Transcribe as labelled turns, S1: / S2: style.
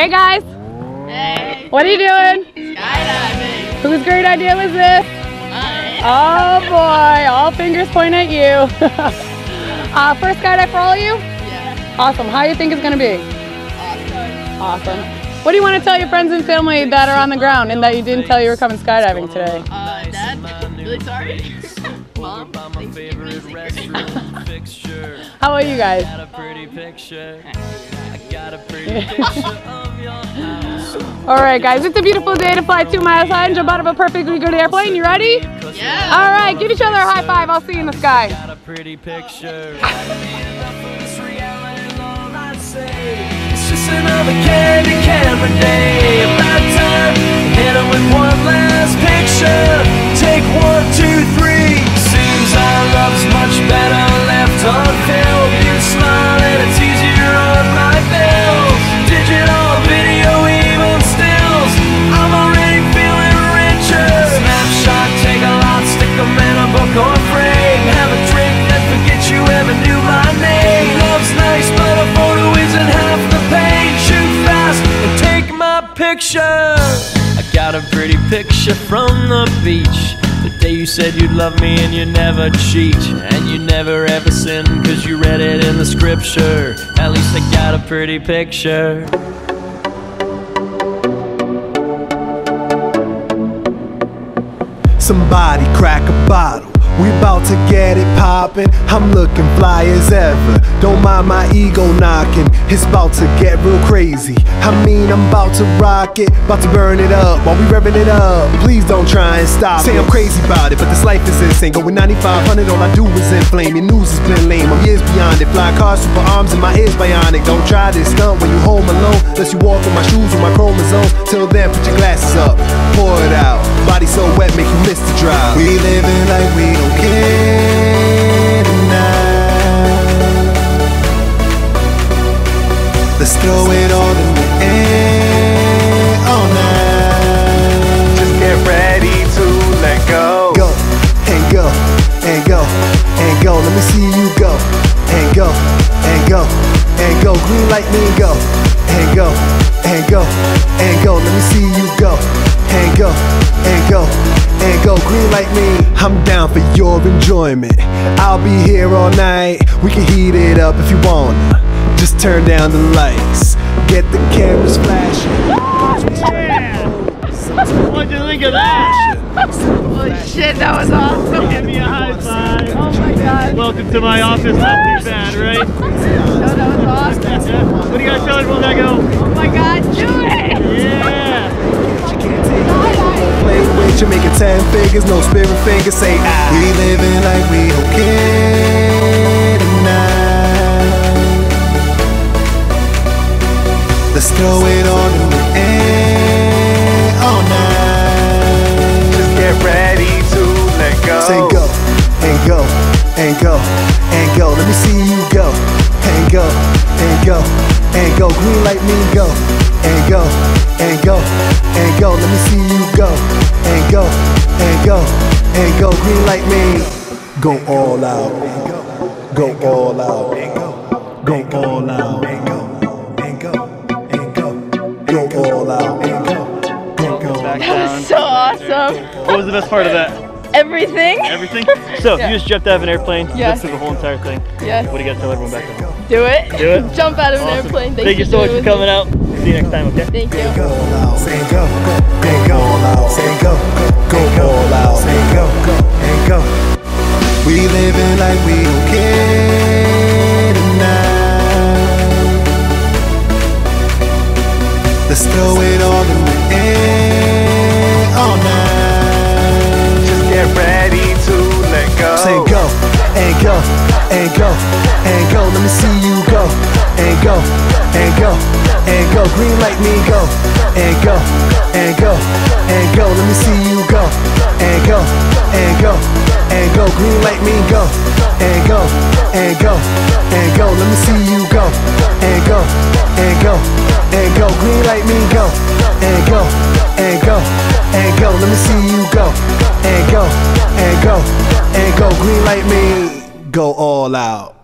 S1: Hey guys,
S2: Hey.
S1: what are you doing?
S2: Skydiving.
S1: Whose great idea was this?
S2: Mine.
S1: Oh boy, all fingers point at you. uh, first skydive for all of you?
S2: Yeah.
S1: Awesome. How do you think it's gonna be?
S2: Awesome.
S1: Awesome. What do you want to tell your friends and family that are on the ground and that you didn't tell you were coming skydiving today?
S2: Uh, Dad, really sorry. Mom, thanks for giving me a secret.
S1: How about you guys?
S3: got a pretty picture. I got a pretty oh. picture of your house.
S1: All right, guys, it's a beautiful day to fly two miles high and jump out of a perfectly good airplane. You ready?
S2: Yeah.
S1: All right, give each other a high five. I'll see you in the sky.
S3: Got a pretty picture. It's just another candy camera day. Picture. I got a pretty picture from the beach. The day you said you'd love me and you never cheat. And you never ever sin, cause you read it in the scripture. At least I got a pretty picture.
S4: Somebody crack a bottle. We bout to get it poppin'. I'm looking fly as ever. Don't mind my ego knocking. It's bout to get real crazy. I mean, I'm bout to rock it, bout to burn it up while we revving it up. Please don't try and stop. Say I'm crazy about it, but this life is insane. Going 9500, all I do is inflame. Your news has been lame. I'm years beyond it. Fly cars, super arms, and my ears bionic. Don't try this stunt when you home alone. Unless you walk in my shoes with my chromosome. Till then, put your glasses up, pour it out. Body so wet, make you miss the drive. We living like we Let's and go and go and go. Let me see you go and go and go and go. Green light me. I'm down for your enjoyment. I'll be here all night. We can heat it up if you want. Just turn down the lights. Get the cameras flashing.
S5: What'd you think of that?
S2: Holy shit, that was awesome.
S5: Give me a high five.
S2: Oh my god.
S5: Welcome to my office. Not too bad, right? what do you guys tell everyone that go?
S2: Oh my god, do it.
S5: Yeah.
S4: Play with you, making ten figures, no spirit fingers. Say ah. We living like we don't care tonight. Let's throw it all in the air all night. Just get ready to let go. Say go and go and go and go. Let me see you go and go and go and go. Green light me go and go and go and go. Let me see you go and go and go and go. Green light me. Go all out. Go all out. Go all out. Go all out.
S2: That was so awesome.
S5: What was the best part of that?
S2: Everything.
S5: Everything? So,
S2: Yeah.
S5: you just jumped out of an airplane.
S2: Yeah.
S5: Lived through the whole entire thing.
S2: Yes.
S5: What do you got to tell everyone back home?
S2: Do it.
S5: Do it?
S2: Jump out of an airplane. Thank,
S5: Thank you so much for
S2: doing it with
S5: coming
S2: me.
S5: out. See you next time, okay?
S2: Thank you.
S4: Go all out. Say go. And go all out. Say go. Go all out. Say go. And go. We living like we don't care tonight. Let's throw it all in the air all night. Just get ready to let go. Say go and go and go. Go and go and go. Green light me go and go and go and go. Let me see you go and go and go and go. Green light me go and go and go and go. Let me see you go and go and go and go. Green light me go and go and go and go. Let me see you go and go and go and go. Green light me. Go all out.